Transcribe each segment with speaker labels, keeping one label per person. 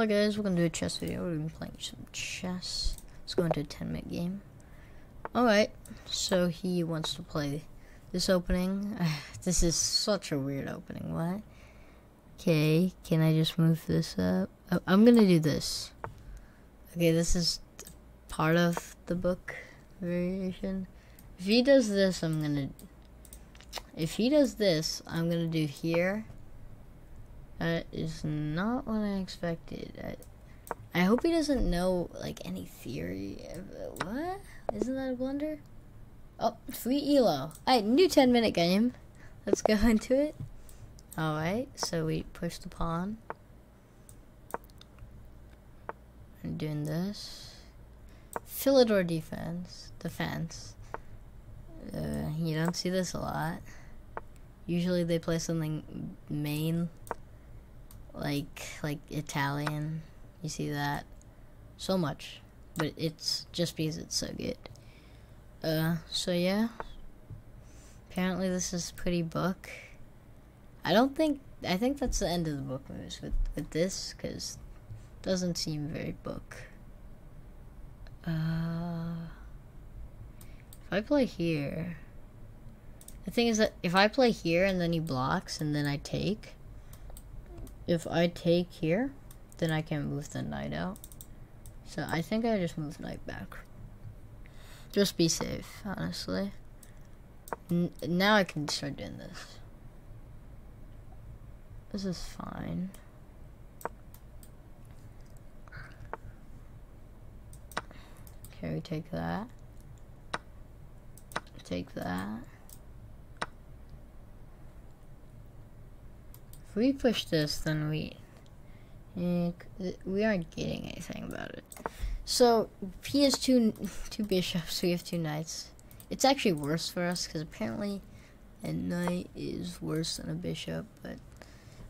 Speaker 1: Hi guys, we're gonna do a chess video. We're gonna be playing some chess. Let's go into a 10 minute game. Alright, so he wants to play this opening. this is such a weird opening, what? Okay, can I just move this up? Oh, I'm gonna do this. Okay, this is part of the book variation. If he does this, I'm gonna... If he does this, I'm gonna do here that is not what I expected. I, I hope he doesn't know, like, any theory. What? Isn't that a blunder? Oh, free elo. Alright, new 10 minute game. Let's go into it. Alright, so we push the pawn. I'm doing this. Philidor defense. Defense. Uh, you don't see this a lot. Usually they play something main like like Italian. You see that so much, but it's just because it's so good. Uh, so yeah. Apparently, this is pretty book. I don't think I think that's the end of the book moves with with this because doesn't seem very book. Uh, if I play here, the thing is that if I play here and then he blocks and then I take, if I take here, then I can move the knight out. So I think I just move knight back. Just be safe, honestly. N now I can start doing this. This is fine. Okay, we take that. Take that. If we push this, then we eh, we aren't getting anything about it. So he has two two bishops. We have two knights. It's actually worse for us because apparently a knight is worse than a bishop. But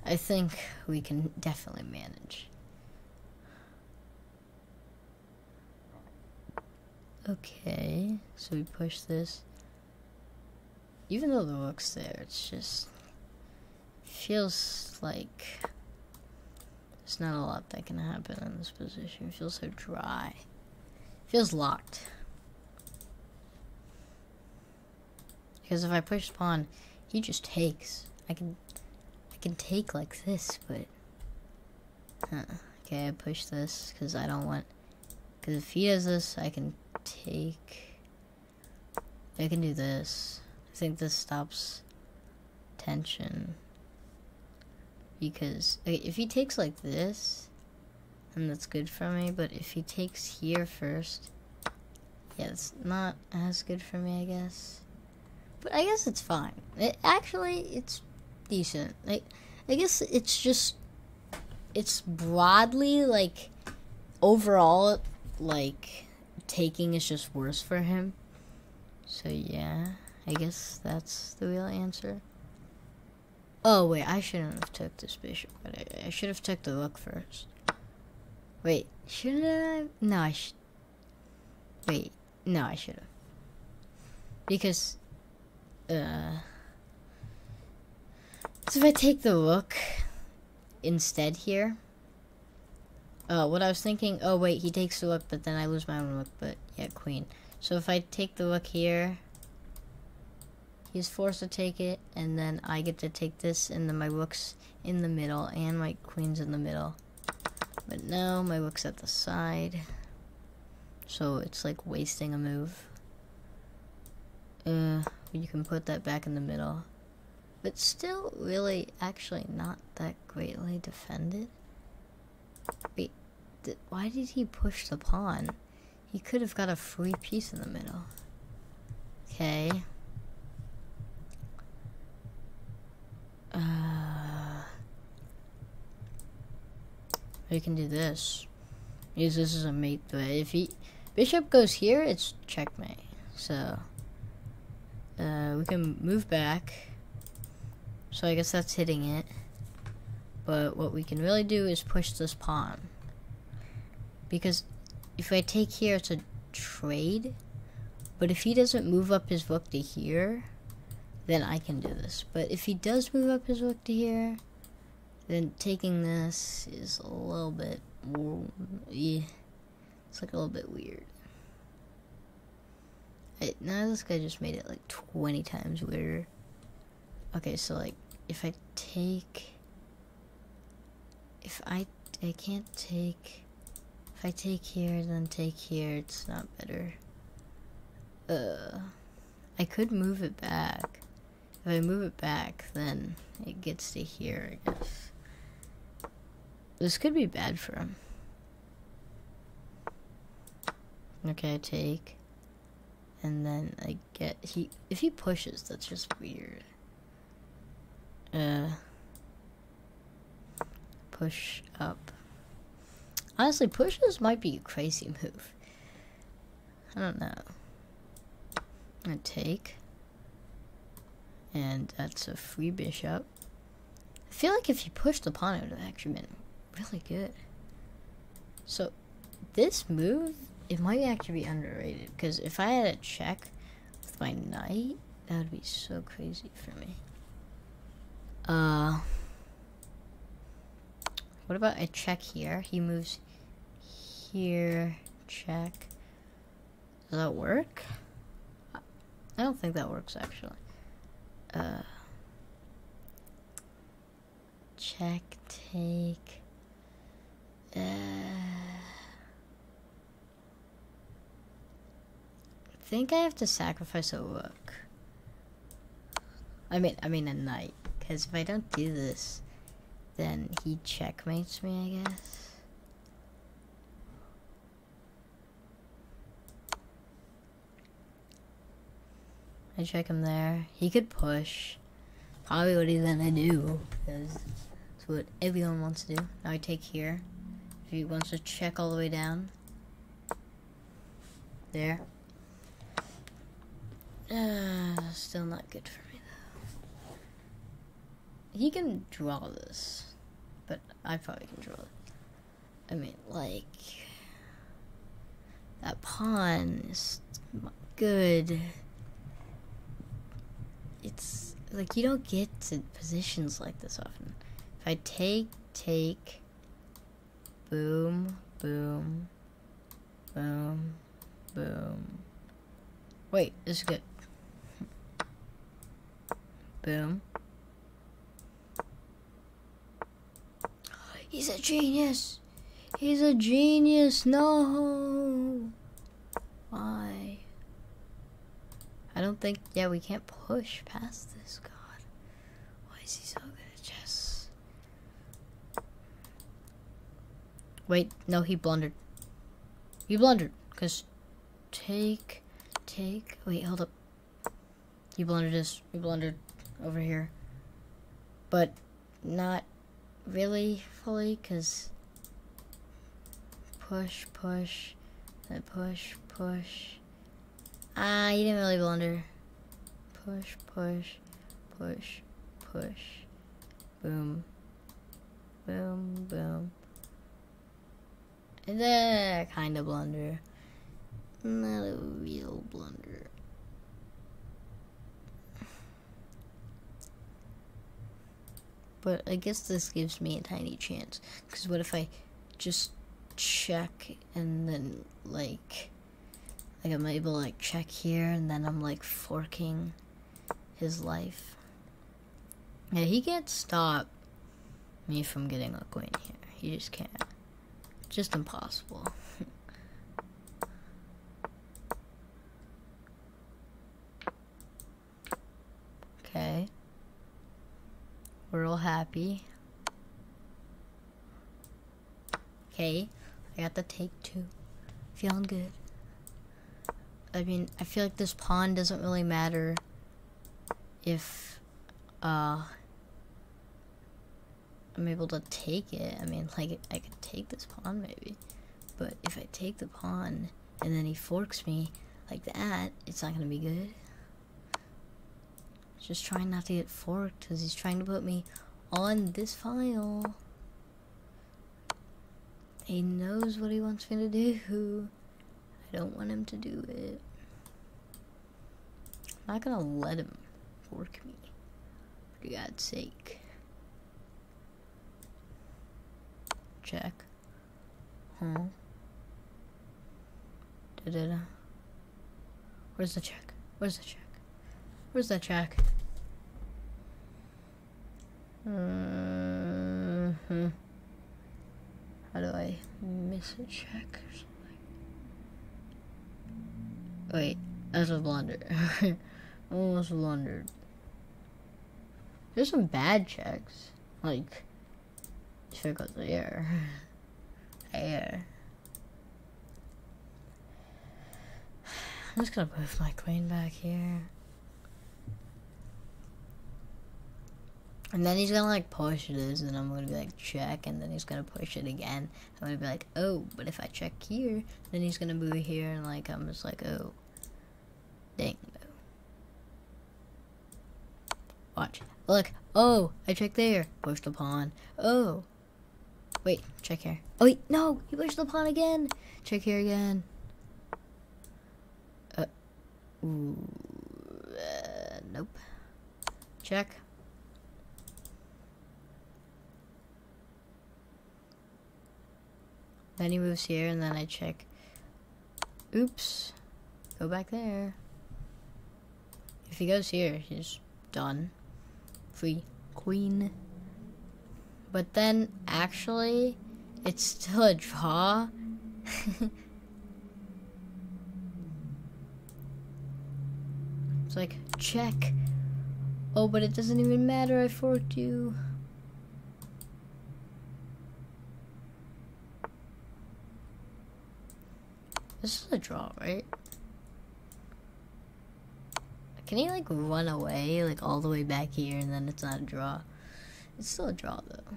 Speaker 1: I think we can definitely manage. Okay, so we push this. Even though the rook's there, it's just feels like there's not a lot that can happen in this position. It feels so dry. It feels locked. Because if I push pawn, he just takes. I can I can take like this, but huh. okay, I push this because I don't want because if he does this, I can take I can do this. I think this stops tension because if he takes like this, then that's good for me. But if he takes here first, yeah, it's not as good for me, I guess. But I guess it's fine. It, actually, it's decent. I, I guess it's just, it's broadly like, overall, like, taking is just worse for him. So yeah, I guess that's the real answer. Oh, wait, I shouldn't have took this bishop. I, I should have took the rook first. Wait, shouldn't I? No, I should. Wait, no, I should have. Because, uh... So if I take the rook instead here... Uh, what I was thinking, oh wait, he takes the rook, but then I lose my own rook, but yeah, queen. So if I take the rook here, He's forced to take it, and then I get to take this, and then my rook's in the middle, and my queen's in the middle. But now my rook's at the side, so it's like wasting a move. Uh, you can put that back in the middle. But still really actually not that greatly defended. Wait, why did he push the pawn? He could have got a free piece in the middle. Okay. Uh, we can do this. Because this is a mate, but if he bishop goes here, it's checkmate. So uh, we can move back. So I guess that's hitting it. But what we can really do is push this pawn. Because if I take here, it's a trade. But if he doesn't move up his rook to here, then I can do this. But if he does move up his rook to here, Then taking this is a little bit, yeah, it's like a little bit weird. I, now this guy just made it like 20 times weirder. Okay, so like, if I take, if I, I can't take, if I take here, then take here, it's not better. Uh, I could move it back. If I move it back, then it gets to here, I guess. This could be bad for him. Okay, I take. And then I get he if he pushes, that's just weird. Uh push up. Honestly, pushes might be a crazy move. I don't know. I take. And that's a free bishop. I feel like if he pushed the pawn, it would have actually been really good. So, this move, it might actually be underrated. Because if I had a check with my knight, that would be so crazy for me. Uh, what about a check here? He moves here, check. Does that work? I don't think that works actually. Uh, check, take. Uh, I think I have to sacrifice a rook. I mean, I mean a knight. Because if I don't do this, then he checkmates me, I guess. I check him there. He could push. Probably what he's gonna do. Because that's what everyone wants to do. Now I take here. If he wants to check all the way down. There. Uh, still not good for me though. He can draw this. But I probably can draw it. I mean, like... That pawn is good it's like you don't get to positions like this often. If I take, take, boom, boom, boom, boom. Wait, this is good. Boom. He's a genius. He's a genius. No. Why? I don't think, yeah, we can't push past this. God, why is he so good at chess? Wait, no, he blundered. He blundered, because take, take, wait, hold up. He blundered this, he blundered over here. But not really fully, because push, push, then push, push, Ah, you didn't really blunder. Push, push, push, push. Boom. Boom, boom. And then kind of blunder. Not a real blunder. But I guess this gives me a tiny chance. Because what if I just check and then, like, like I'm able to like check here and then I'm like forking his life. Yeah, he can't stop me from getting a queen here. He just can't. Just impossible. okay. We're all happy. Okay. I got the take two. Feeling good. I mean, I feel like this pawn doesn't really matter if uh, I'm able to take it. I mean, like, I could take this pawn maybe. But if I take the pawn and then he forks me like that, it's not going to be good. Just trying not to get forked because he's trying to put me on this file. He knows what he wants me to do. I don't want him to do it. I'm not gonna let him work me. For God's sake. check. Huh? Da da da. Where's the check? Where's the check? Where's the check? Mm hmm How do I miss a check? Wait, that's a blunder. Almost blundered. There's some bad checks. Like, check out air. Air. I'm just gonna move my queen back here. And then he's gonna like push this, and I'm gonna be like check, and then he's gonna push it again. I'm gonna be like, oh, but if I check here, then he's gonna move here, and like I'm just like, oh, dang. Watch, look, oh, I checked there, pushed the pawn. Oh, wait, check here. Oh wait, no, he pushed the pawn again. Check here again. Uh, ooh, uh, nope. Check. Then he moves here, and then I check. Oops. Go back there. If he goes here, he's done. Free queen. But then, actually, it's still a draw. it's like, check. Oh, but it doesn't even matter, I forked you. This is a draw, right? Can he like run away like all the way back here and then it's not a draw? It's still a draw though.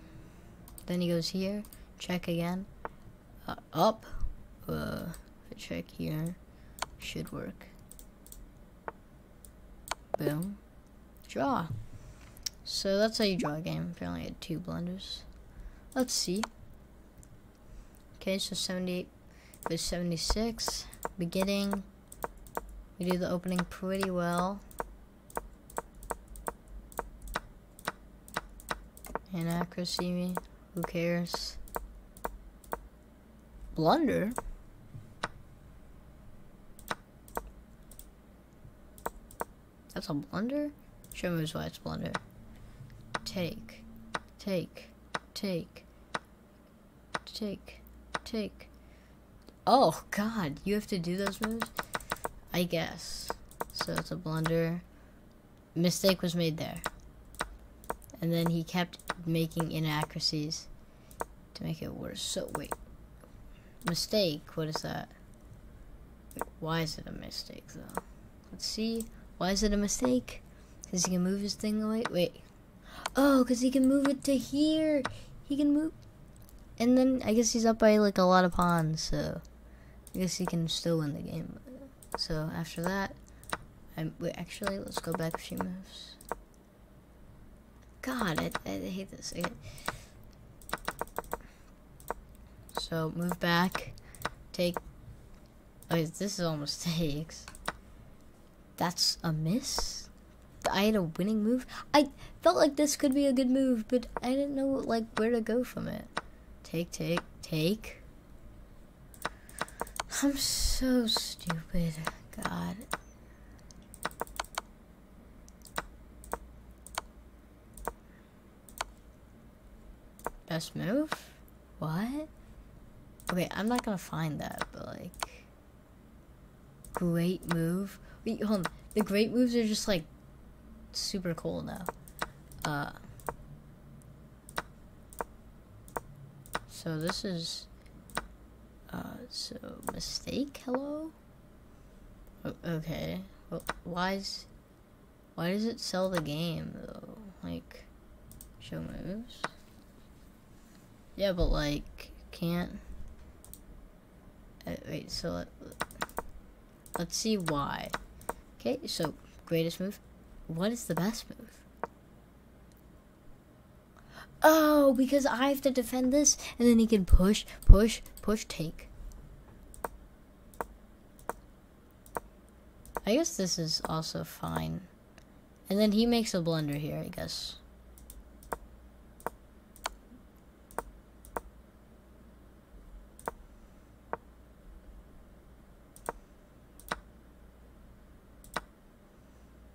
Speaker 1: Then he goes here, check again, uh, up, uh, check here, should work. Boom, draw. So that's how you draw a game. Apparently I had two blunders. Let's see. Okay, so 78 with 76. Beginning. Do the opening pretty well. Inaccuracy, who cares? Blunder? That's a blunder? Show me why it's blunder. Take, take, take, take, take. Oh, God. You have to do those moves? I guess. So it's a blunder. Mistake was made there. And then he kept making inaccuracies to make it worse. So, wait. Mistake? What is that? Why is it a mistake, though? Let's see. Why is it a mistake? Because he can move his thing away? Wait. Oh, because he can move it to here. He can move... And then I guess he's up by, like, a lot of pawns, so... I guess he can still win the game. So after that, I'm, wait, actually, let's go back a few moves. God, I, I hate this. So move back, take. Oh, this is almost takes. That's a miss. I had a winning move. I felt like this could be a good move, but I didn't know like where to go from it. Take, take, take. I'm so stupid. God. Best move? What? Okay, I'm not gonna find that, but like... Great move? Wait, hold on. The great moves are just like super cool now. Uh... So this is uh, so mistake. Hello. O okay. Well, why is why does it sell the game though? Like, show moves. Yeah, but like, can't. Uh, wait. So let, let's see why. Okay. So greatest move. What is the best move? Oh, because I have to defend this, and then he can push, push, push, take. I guess this is also fine. And then he makes a blunder here, I guess.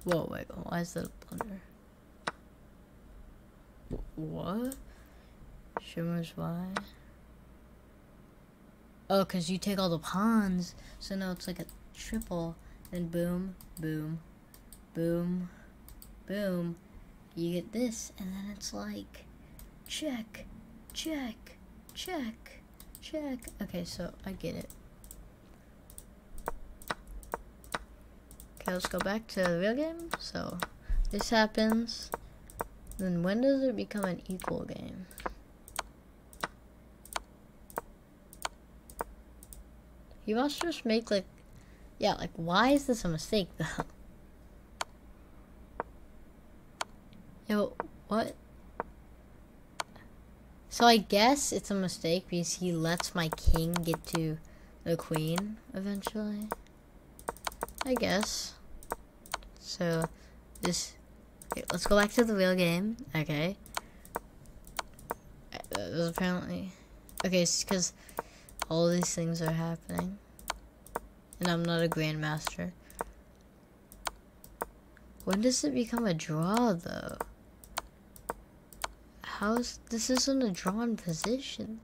Speaker 1: Whoa, wait, why is that a blunder? What? Shimmers why? Oh, because you take all the pawns, so now it's like a triple, then boom, boom, boom, boom, you get this, and then it's like check, check, check, check. Okay, so I get it. Okay, let's go back to the real game. So this happens. Then when does it become an equal game? You must just make like, yeah, like why is this a mistake though? Yo, what? So I guess it's a mistake because he lets my king get to the queen eventually. I guess. So, this... Let's go back to the real game. Okay. Uh, apparently... Okay, because all these things are happening. And I'm not a grandmaster. When does it become a draw, though? How's this isn't a drawn position?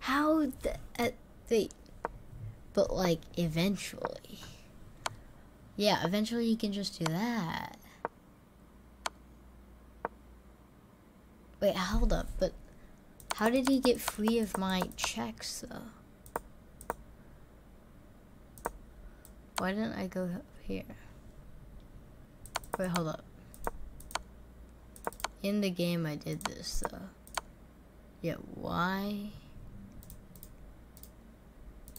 Speaker 1: How the uh, wait, but like eventually, yeah, eventually you can just do that. Wait, hold up, but how did he get free of my checks though? Why didn't I go up here? Wait, hold up. In the game I did this though. Yet why?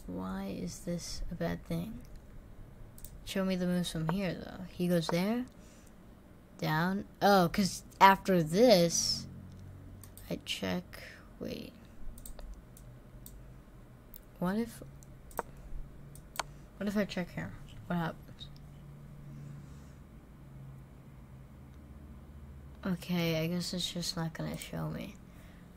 Speaker 1: Why is this a bad thing? Show me the moves from here though. He goes there. Down. Oh, because after this, I check. Wait. What if... What if I check here? What happens? Okay, I guess it's just not gonna show me.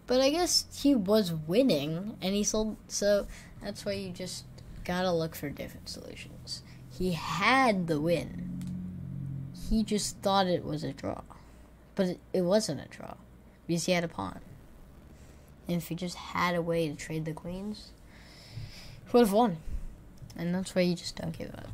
Speaker 1: But I guess he was winning, and he sold. So that's why you just gotta look for different solutions. He had the win. He just thought it was a draw, but it, it wasn't a draw because he had a pawn. And if he just had a way to trade the queens, he would have won. And that's why you just don't give up.